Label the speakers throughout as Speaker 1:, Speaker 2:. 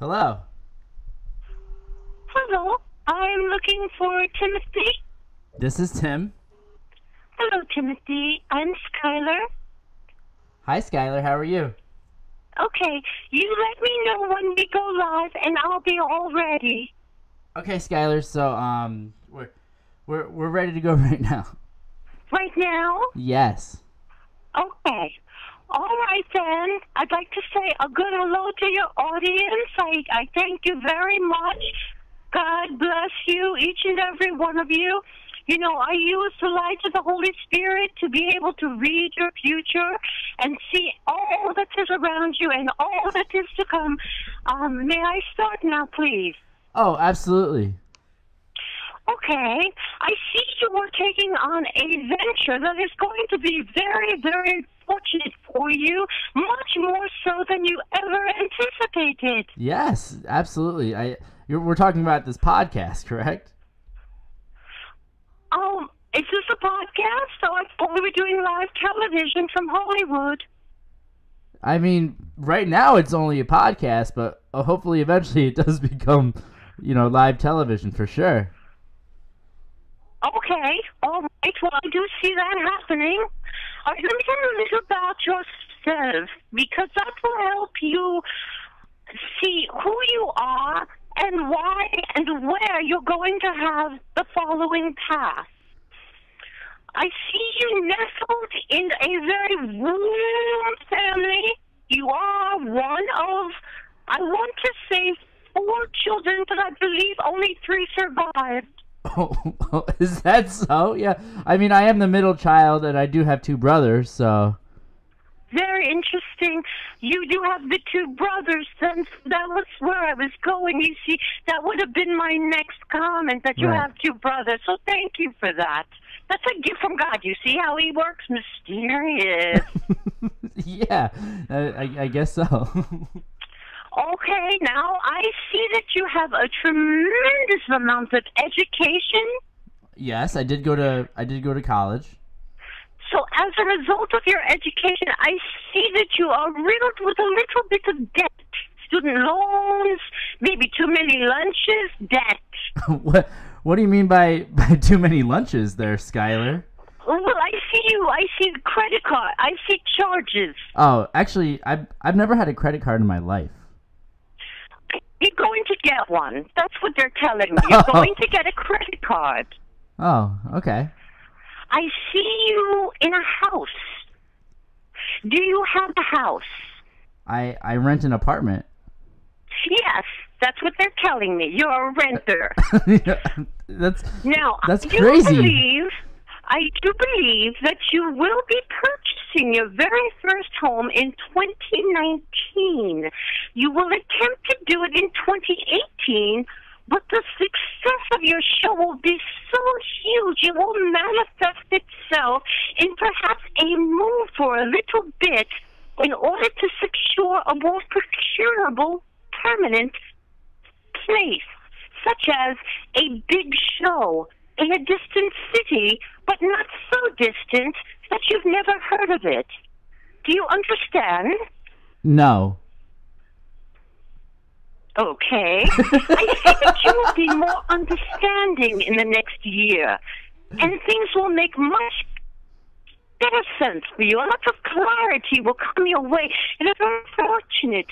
Speaker 1: Hello.
Speaker 2: Hello, I'm looking for Timothy.
Speaker 1: This is Tim.
Speaker 2: Hello, Timothy. I'm Skyler.
Speaker 1: Hi, Skyler. How are you?
Speaker 2: Okay, you let me know when we go live, and I'll be all ready.
Speaker 1: Okay, Skyler. So, um, we're we're we're ready to go right now.
Speaker 2: Right now?
Speaker 1: Yes.
Speaker 2: Okay. All right, then. I'd like to say a good hello to your audience. I, I thank you very much. God bless you, each and every one of you. You know, I use the light of the Holy Spirit to be able to read your future and see all that is around you and all that is to come. Um, may I start now, please?
Speaker 1: Oh, absolutely.
Speaker 2: Okay. I see you are taking on a venture that is going to be very, very fortunate for you, much more so than you ever anticipated.
Speaker 1: Yes, absolutely. I you're, we're talking about this podcast, correct?
Speaker 2: Um, is this a podcast? So I thought we were doing live television from Hollywood.
Speaker 1: I mean, right now it's only a podcast, but uh, hopefully eventually it does become, you know, live television for sure.
Speaker 2: Okay, all right. Well, I do see that happening. Tell you a little about yourself because that will help you see who you are and why and where you're going to have the following path. I see you nestled in a very warm family. You are one of, I want to say, four children, but I believe only three survived.
Speaker 1: Oh, is that so? Yeah. I mean, I am the middle child, and I do have two brothers, so.
Speaker 2: Very interesting. You do have the two brothers. Then that was where I was going. You see, that would have been my next comment that you
Speaker 1: Right.
Speaker 2: have two brothers. So thank you for that. That's a gift from God. You see how He works? Mysterious.
Speaker 1: yeah, I, I, I guess so.
Speaker 2: okay, now I see that you have a tremendous amount of education.
Speaker 1: yes, I did go to I did go to college.
Speaker 2: So as a result of your education, I see that you are riddled with a little bit of debt. Student loans, maybe too many lunches, debt.
Speaker 1: what What do you mean by by too many lunches there, Skyler?
Speaker 2: Well, I see you. I see the credit card. I see charges.
Speaker 1: Oh, actually, I've I've never had a credit card in my life.
Speaker 2: You're going to get one. That's what they're telling me. You're going to get a credit card.
Speaker 1: Oh, okay.
Speaker 2: I see you in a house. Do you have a house?
Speaker 1: I I rent an apartment.
Speaker 2: Yes, that's what they're telling me. You're a renter.
Speaker 1: That's
Speaker 2: Now,
Speaker 1: That's crazy.
Speaker 2: believe, I do believe that you will be purchasing your very first home in 2019. You will attempt to do it in 2018, but the success of your show will be so huge it will manifest itself in perhaps a move for a little bit in order to secure a more procurable permanent place, such as a big show in a distant city, but not so distant that you've never heard of it. Do you understand?
Speaker 1: no.
Speaker 2: Okay. I think that you will be more understanding in the next year, and things will make much better sense for you. A lot of clarity will come your way in a very fortunate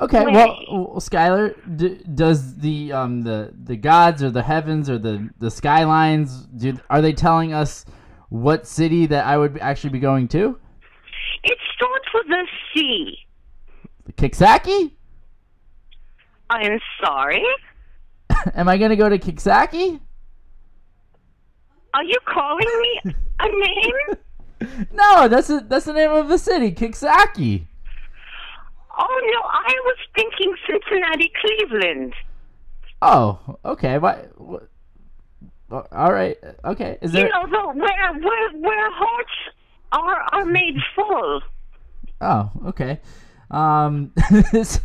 Speaker 1: Okay, well, well Skyler, d- does the um the the gods or the heavens or the the skylines do are they telling us what city that I would actually be going to?
Speaker 2: It starts with a C.
Speaker 1: Kiksaki?
Speaker 2: I'm sorry.
Speaker 1: Am I gonna go to Kiksaki?
Speaker 2: Are you calling me a name?
Speaker 1: No, that's a, that's the name of the city, Kiksaki.
Speaker 2: Oh no, I was thinking Cincinnati, Cleveland.
Speaker 1: Oh, okay. What? what all right. Okay. Is there?
Speaker 2: You know, the, where where where hearts are are made full.
Speaker 1: Oh, okay. Um, this-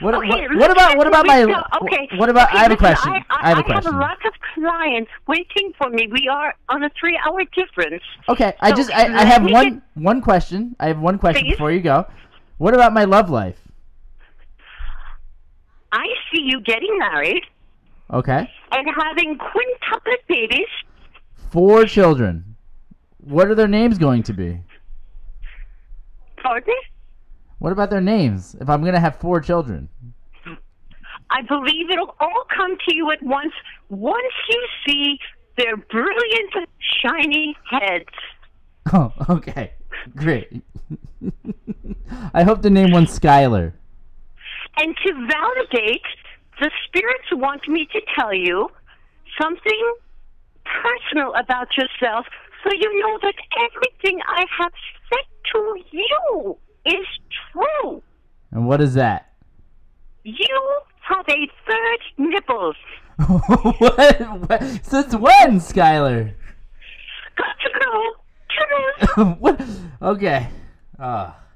Speaker 1: what,
Speaker 2: Okay,
Speaker 1: what, what about what about my?
Speaker 2: okay.
Speaker 1: What about?
Speaker 2: okay,
Speaker 1: I have a question.
Speaker 2: I, I,
Speaker 1: I have a
Speaker 2: I
Speaker 1: question.
Speaker 2: have a lot of clients waiting for me. We are on a three-hour difference.
Speaker 1: Okay, I just I, I have one
Speaker 2: get-
Speaker 1: one question. I have one question
Speaker 2: Please.
Speaker 1: before you go. What about my love life?
Speaker 2: I see you getting married
Speaker 1: Okay.
Speaker 2: and having quintuplet babies.
Speaker 1: Four children. What are their names going to be?
Speaker 2: Pardon?
Speaker 1: What about their names? If I'm gonna have four children.
Speaker 2: I believe it'll all come to you at once once you see their brilliant, shiny heads.
Speaker 1: Oh, okay. Great. I hope to name one Skyler.
Speaker 2: And to validate, the spirits want me to tell you something personal about yourself so you know that everything I have said to you is true.
Speaker 1: And what is that?
Speaker 2: You have a third nipple.
Speaker 1: what, what? Since when, Skyler?
Speaker 2: Got to go. Toodles.
Speaker 1: what? Okay. Ah.